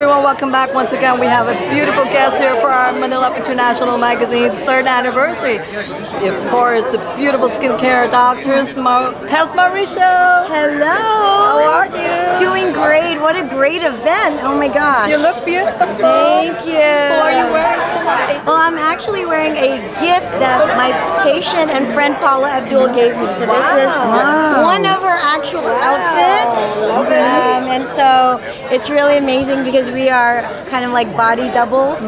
Everyone, welcome back once again. We have a beautiful guest here for our Manila International Magazine's third anniversary. Of course, the beautiful skincare doctor, Mar- Tess Mauricio. Hello. How are you? Doing great. What a great event. Oh my gosh. You look beautiful. Thank you. What are you wearing tonight? Well, I'm actually wearing a gift that my patient and friend Paula Abdul gave me. So this is one of her actual outfits. So it's really amazing because we are kind of like body doubles.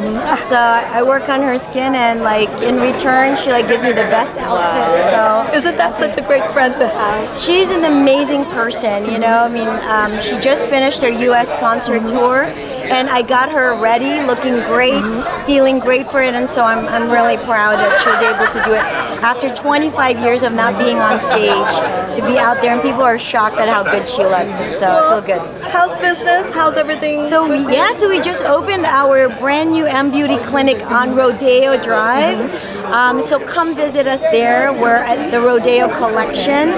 So I work on her skin and like in return she like gives me the best outfit. So Isn't that such a great friend to have? She's an amazing person, you know. I mean, um, she just finished her U.S. concert tour, and I got her ready, looking great, feeling great for it, and so I'm, I'm really proud that she was able to do it after 25 years of not being on stage to be out there, and people are shocked at how good she looks, and so I feel good. How's business? How's everything? So we, yeah, so we just opened our brand new M Beauty clinic on Rodeo Drive. Um, so come visit us there. We're at the Rodeo Collection.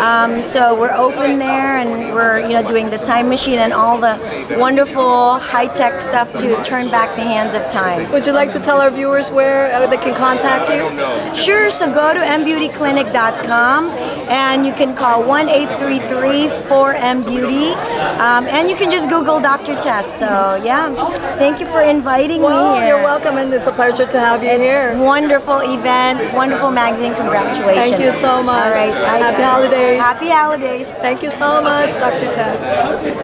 Um, so we're open there, and we're you know doing the time machine and all the wonderful high tech stuff to turn back the hands of time. Would you like to tell our viewers where uh, they can contact you? Sure. So go to mbeautyclinic.com and you can call 1 833 4M Beauty. Um, and you can just Google Dr. Tess. So, yeah. Thank you for inviting Well, me here. you're welcome, and it's a pleasure to have you It's here. wonderful event, wonderful magazine. Congratulations. Thank you so much. All right. bye, Happy guys. Holidays. Happy holidays. Thank you so much, Dr. Tess.